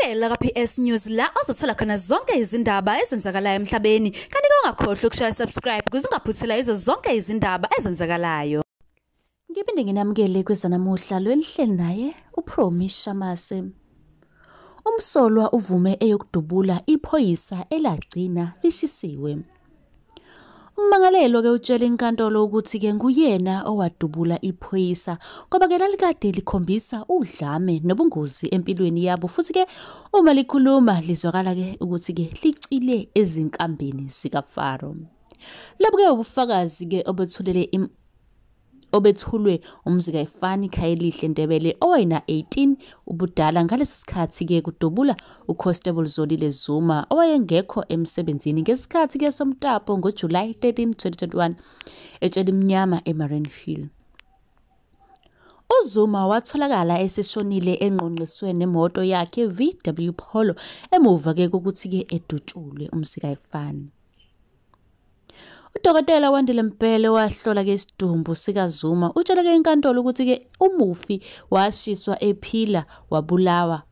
Vukela ka-PS News la ozothola khona zonke izindaba ezenzakalayo emhlabeni kanti ke ungakhohlwa ukushaya subscribe ukuze ungaphuthela izo zonke izindaba ezenzakalayo. Ngibinde nginamukele kwezanamuhla lwelihleli naye uPromi Shamase. Umsolwa uvume eyokudubula iphoyisa elagcina lishisiwe. Ummangalelwa ke utshela inkantolo ukuthi ke nguyena owadubula iphoyisa ngoba ke lalikade likhombisa udlame nobungozi empilweni yabo futhi ke uma likhuluma lizwakala ke ukuthi ke licwile ezinkambeni sika Faro. Lobu ke ubufakazi ke obethulele obethulwe umzika Ifani Khayelihle Ndebele owayena 18 ubudala ngalesi sikhathi ke kudubula uConstable Zolile Zuma owayengekho emsebenzini ngesikhathi ke somtapo ngoJuly 13 2021 etshela imnyama eMariannhill. uZuma watholakala eseshonile engqongqosweni nemoto yakhe VW Polo emuva ke kokuthi ke edutshulwe umsika Ifani. Udokotela Wandile Mpele wahlola ke isidumbu sikaZuma utshela ke inkantolo ukuthi ke umufi washiswa ephila wabulawa.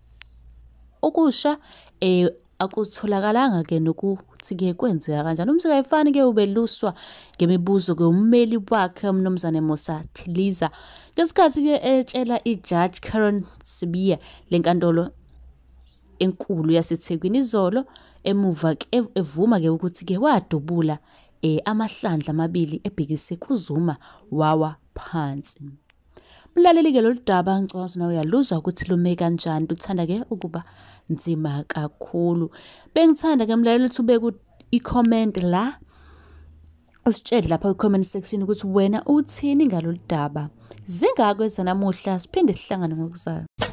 Okusha eh akutholakalanga ke nokuthi ke kwenzeka kanjani. Umsika ifani ke ubeluswa ngemibuzo ke ummeli wakhe umnumzane Musa Tiliza ngesikhathi ke etshela iJudge Karen Sibiya lenkantolo enkulu yaseThekwini izolo emuva evuma ke ukuthi ke wadubula amahlandla amabili ebhekise kuZuma wawa phansi. Mlaleli ke lolu daba ngicabanga ukuthi nawe uyaluzwa ukuthi lume kanjani uthanda ke ukuba nzima kakhulu. Bengithanda ke mlaleli ukuthi ubeke i-comment la usitshele lapha ku-comment section ukuthi wena uthini ngalolu daba. Zingakho ezanamuhla siphinde sihlangane ngokuzayo.